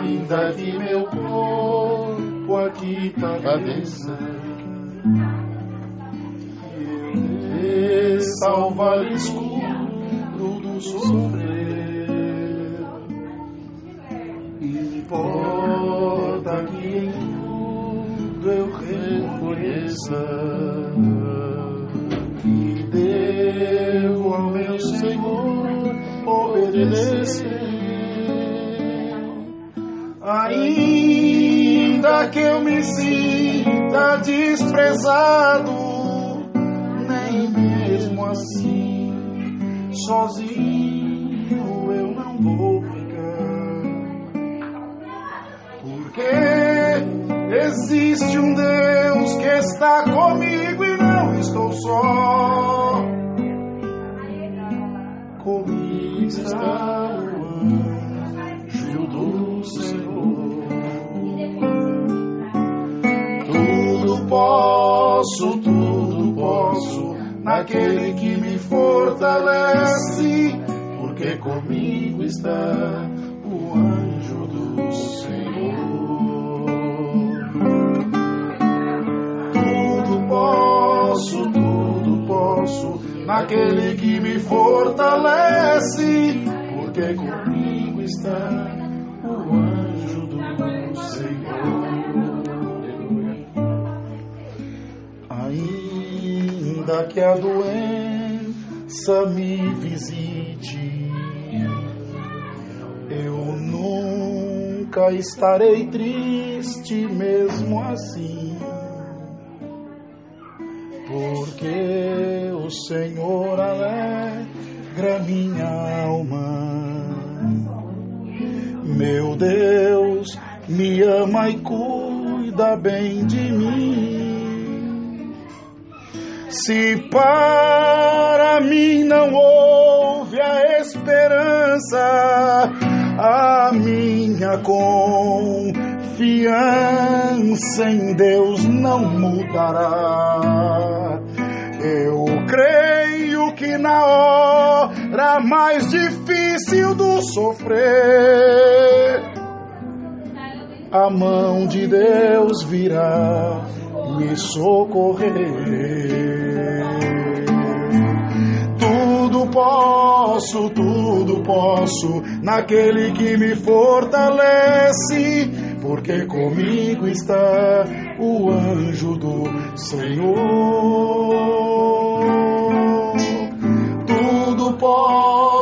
Ainda que meu corpo aqui padeça, eu salvar escuro do sofrer. Importa que em tudo eu reconheça Ainda que eu me sinta desprezado, nem mesmo assim, sozinho eu não vou ficar. Porque existe um Deus que está comigo e não estou só. Está o anjo do Senhor. Tudo posso, tudo posso naquele que me fortalece, porque comigo está o anjo posso naquele que me fortalece, porque comigo está o anjo do Senhor. Ainda que a doença me visite, eu nunca estarei triste mesmo assim, porque Senhor alegra minha alma. Meu Deus me ama e cuida bem de mim. Se para mim não houve a esperança, a minha confiança em Deus não mudará. Na hora mais difícil do sofrer, a mão de Deus virá me socorrer. Tudo posso, tudo posso naquele que me fortalece, porque comigo está o anjo do Senhor.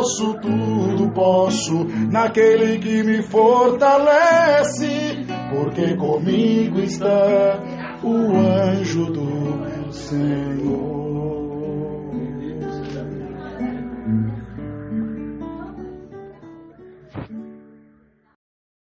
Posso, tudo posso naquele que me fortalece, porque comigo está o anjo do Senhor.